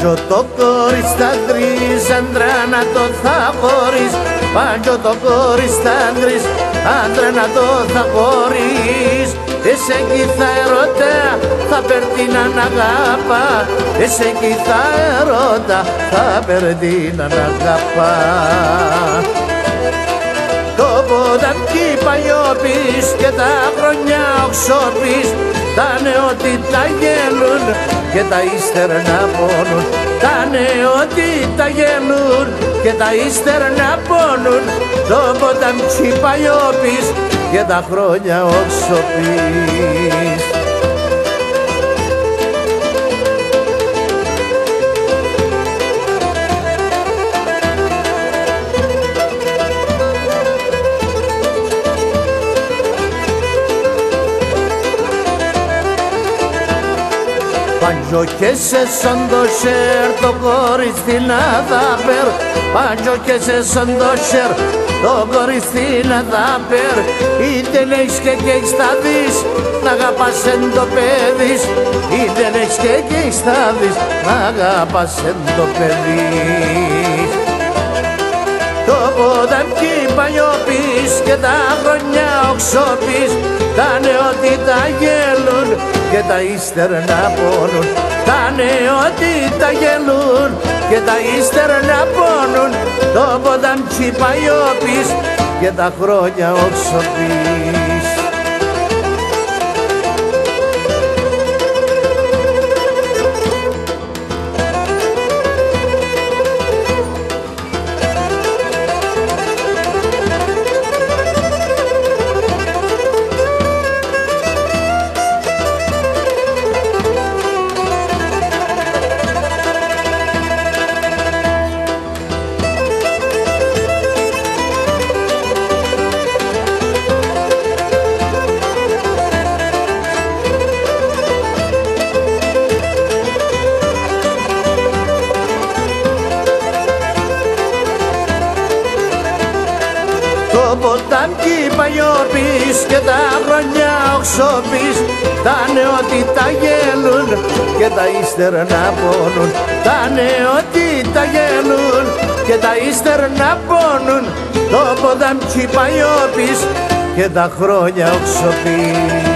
Πάντζο το κόρις στα γκρις, άντρα να το θα χωρίς Πάντζο το κόρις στα γκρις, άντρα να το θα χωρίς Εσέ εκεί θα ερώτα, θα περτίνα να αγάπα. Εσέ εκεί θα ερώτα, θα περτίνα να αγάπα. Το ποδαπκί παλιόπης και τα χρόνια οξόπης τα νεότητα γελούν και τα ύστερνα πόνουν. Τα νεότητα γελούν και τα ύστερνα πόνουν. Το ποταμτσι παλιόπης και τα χρόνια οξοπής Πάντζο και σε σαν το σέρ το κόρι στην αδάπερ. Πάντζο και σε σαν το σέρ το κόρι στην αδάπερ. Είτε έχεις και και έχεις τα δεις να αγαπάς εν το παιδίς. Είτε έχεις και και έχεις τα δεις να αγαπάς εν το παιδίς. Το ποδαμκί παλιόπης και τα χρόνια οξόπης τα νεότητα γελούν και τα ύστερνα πόνουν. Τα νεότητα γελούν και τα ύστερνα πόνουν. Το ποδαμτσι παλιόπης και τα χρόνια οξοπής Το ποτάμι παλιόπης και τα χρόνια οξόπης. Τα νεότητα γελούν και τα ύστερνα πόνουν Τα νεότητα γελούν και τα ύστερνα πόνουν Το ποτάμι παλιόπης και τα χρόνια οξόπης